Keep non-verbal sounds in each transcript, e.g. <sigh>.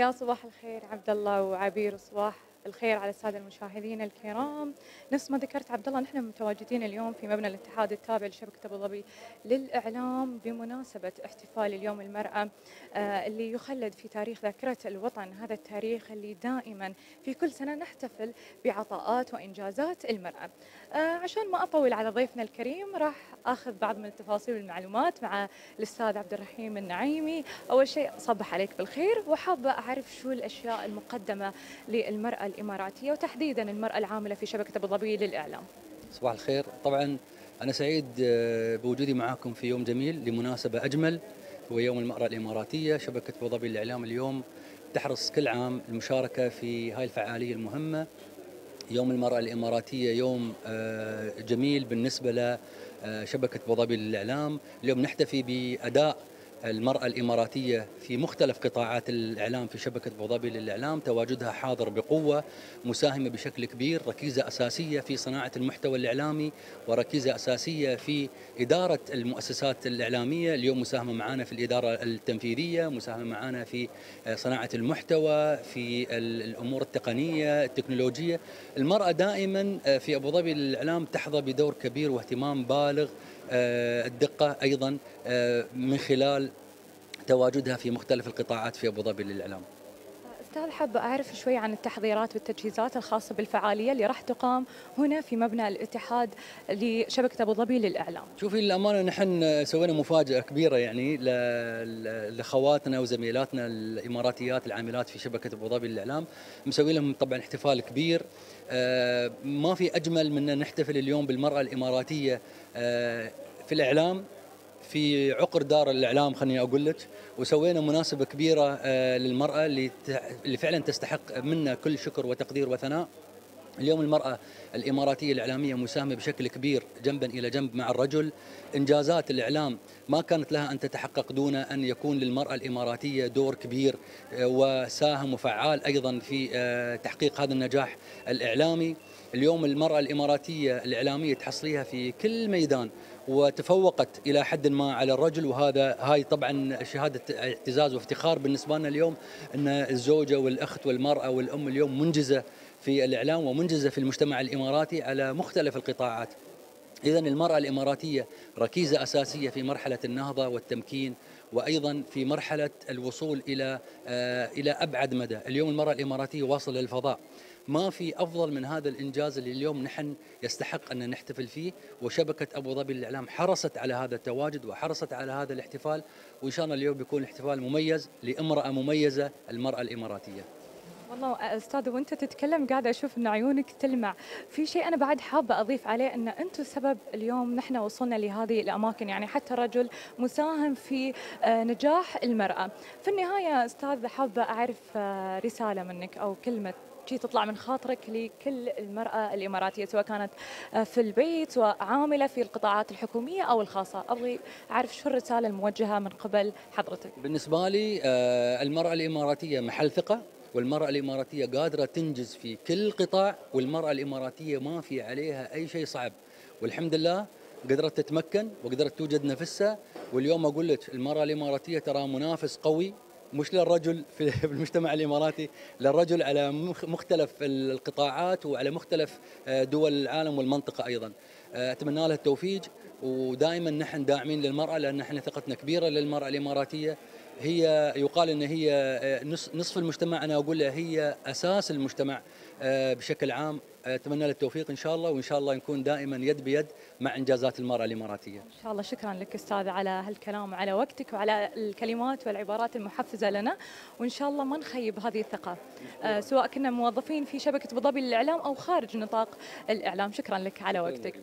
يا صباح الخير عبد الله وعبير وصباح الخير على السادة المشاهدين الكرام. نفس ما ذكرت عبد الله نحن متواجدين اليوم في مبنى الاتحاد التابع لشبكة أبو ظبي للإعلام بمناسبة احتفال اليوم المرأة آه، اللي يخلد في تاريخ ذاكرة الوطن. هذا التاريخ اللي دائما في كل سنة نحتفل بعطاءات وإنجازات المرأة. آه، عشان ما أطول على ضيفنا الكريم راح آخذ بعض من التفاصيل والمعلومات مع الأستاذ عبد الرحيم النعيمي. أول شيء صبح عليك بالخير. وحابه أعرف شو الأشياء المقدمة للمرأة الإماراتية وتحديدا المرأة العاملة في شبكة أبو ظبي للإعلام. صباح الخير. طبعا أنا سعيد آه، بوجودي معكم في يوم جميل لمناسبة أجمل هو يوم المرأة الإماراتية. شبكة أبو ظبي للإعلام اليوم تحرص كل عام المشاركة في هاي الفعالية المهمة. يوم المرأة الإماراتية يوم آه، جميل بالنسبة لشبكة أبو ظبي للإعلام. اليوم نحتفي بأداء المرأة الإماراتية في مختلف قطاعات الإعلام في شبكة ظبي للإعلام تواجدها حاضر بقوة مساهمة بشكل كبير ركيزة أساسية في صناعة المحتوى الإعلامي وركيزة أساسية في إدارة المؤسسات الإعلامية. اليوم مساهمة معنا في الإدارة التنفيذية مساهمة معنا في صناعة المحتوى في الأمور التقنية التكنولوجية. المرأة دائما في أبو ظبي للإعلام تحظى بدور كبير واهتمام بالغ آه، الدقة أيضا آه، من خلال تواجدها في مختلف القطاعات في أبو ظبي للإعلام. أستاذ حابة أعرف شوي عن التحضيرات والتجهيزات الخاصة بالفعالية اللي راح تقام هنا في مبنى الاتحاد لشبكة أبو ظبي للإعلام. شوفي للأمانة نحن سوينا مفاجأة كبيرة يعني ل- لأخواتنا وزميلاتنا الإماراتيات العاملات في شبكة أبو ظبي للإعلام. مسوي لهم طبعا احتفال كبير. آه، ما في أجمل من أن نحتفل اليوم بالمرأة الإماراتية آه، في الإعلام. في عقر دار الإعلام خليني أقول لك وسوينا مناسبة كبيرة آه، للمرأة اللي اللي فعلا تستحق منا كل شكر وتقدير وثناء. اليوم المرأة الإماراتية الإعلامية مساهمة بشكل كبير جنبا إلى جنب مع الرجل. إنجازات الإعلام ما كانت لها أن تتحقق دون أن يكون للمرأة الإماراتية دور كبير آه، وساهم وفعال أيضا في آه، تحقيق هذا النجاح الإعلامي. اليوم المرأة الإماراتية الإعلامية تحصليها في كل ميدان وتفوقت إلى حد ما على الرجل وهذا هاي طبعا شهادة اعتزاز وافتخار بالنسبة لنا اليوم إن الزوجة والأخت والمرأة والأم اليوم منجزة في الإعلام ومنجزة في المجتمع الإماراتي على مختلف القطاعات. اذا المرأة الإماراتية ركيزة أساسية في مرحلة النهضة والتمكين وأيضا في مرحلة الوصول إلى آه، إلى أبعد مدى، اليوم المرأة الإماراتية واصلة للفضاء. ما في أفضل من هذا الإنجاز اللي اليوم نحن يستحق أن نحتفل فيه وشبكة أبو ظبي للإعلام حرصت على هذا التواجد وحرصت على هذا الاحتفال وإن شاء الله اليوم بيكون احتفال مميز لامرأة مميزة المرأة الإماراتية. والله أستاذ وأنت تتكلم قاعدة أشوف إن عيونك تلمع. في شيء أنا بعد حابة أضيف عليه إن أنتم سبب اليوم نحن وصلنا لهذه الأماكن. يعني حتى الرجل مساهم في نجاح المرأة. في النهاية أستاذ حابة أعرف رسالة منك أو كلمة شي تطلع من خاطرك لكل المرأة الإماراتية سواء كانت في البيت وعاملة في القطاعات الحكومية أو الخاصة. أبغي أعرف شو الرسالة الموجهة من قبل حضرتك. بالنسبة لي المرأة الإماراتية محل ثقة. والمرأة الإماراتية قادرة تنجز في كل قطاع والمرأة الإماراتية ما في عليها أي شيء صعب. والحمد لله قدرت تتمكن وقدرت توجد نفسها. واليوم أقول لك المرأة الإماراتية ترى منافس قوي. مش للرجل في <laughs> المجتمع الإماراتي للرجل على مخ- مختلف القطاعات وعلى مختلف آه، دول العالم والمنطقة أيضا. آه، أتمنى لها التوفيق. ودائما نحن داعمين للمرأة لأن نحن ثقتنا كبيرة للمرأة الإماراتية. هي يقال إن هي آه، نص- نصف المجتمع أنا أقول هي أساس المجتمع آه، بشكل عام. أتمنى لها التوفيق إن شاء الله وإن شاء الله نكون دائما يد بيد مع إنجازات المرأة الإماراتية. إن شاء الله شكرا لك أستاذ على هالكلام وعلى وقتك وعلى الكلمات والعبارات المحفزة لنا وإن شاء الله ما نخيب هذه الثقة. آه سواء كنا موظفين في شبكة أبو ظبي للإعلام أو خارج نطاق الإعلام. شكرا لك على وقتك.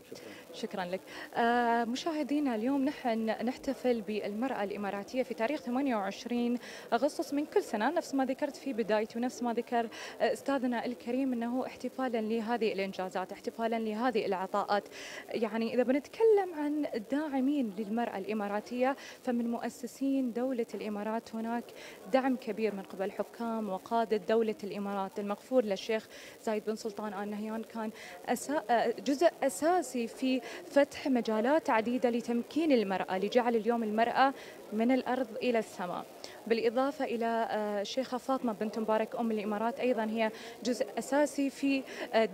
شكرا. لك. آه مشاهدينا اليوم نحن نحتفل بالمرأة الإماراتية في تاريخ 28 أغسطس من كل سنة. نفس ما ذكرت في بدايتي ونفس ما ذكر أستاذنا الكريم أنه احتفالا لهذه الإنجازات احتفالا لهذه العطاءات. يعني إذا بنتكلم عن الداعمين للمرأة الإماراتية فمن مؤسسين دولة الإمارات هناك دعم كبير من قبل حكام وقادة دولة الإمارات المغفور للشيخ زايد بن سلطان آل نهيان كان أسا... جزء أساسي في فتح مجالات عديدة لتمكين المرأة لجعل اليوم المرأة من الأرض إلى السماء. بالإضافة إلى الشيخة فاطمة بنت مبارك أم الإمارات أيضا هي جزء أساسي في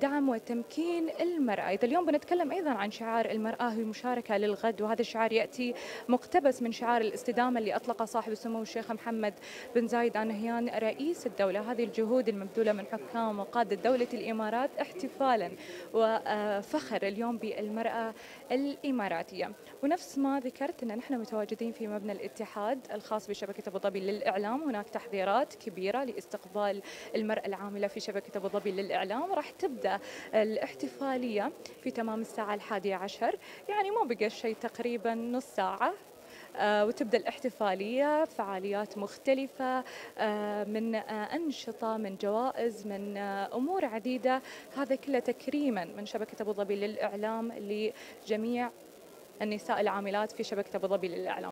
دعم وتمكين المرأة. إذا اليوم بنتكلم أيضا عن شعار المرأة هي مشاركة للغد وهذا الشعار يأتي مقتبس من شعار الاستدامة اللي أطلق صاحب السمو الشيخ محمد بن زايد آل نهيان رئيس الدولة. هذه الجهود المبذولة من حكام وقادة دولة الإمارات احتفالا وفخر اليوم بالمرأة الإماراتية. ونفس ما ذكرت أن نحن متواجدين في مبنى الاتحاد الخاص بشبكة أبو ظبي للإعلام. هناك تحضيرات كبيرة لاستقبال المرأة العاملة في شبكة أبو ظبي للإعلام. راح تبدأ الاحتفالية في تمام الساعة الحادية عشر. يعني ما بقى شيء تقريبا نص ساعة. آه وتبدأ الاحتفالية فعاليات مختلفة آه من آه أنشطة من جوائز من أمور عديدة. هذا كله تكريما من شبكة أبو ظبي للإعلام لجميع النساء العاملات في شبكة أبو ظبي للإعلام.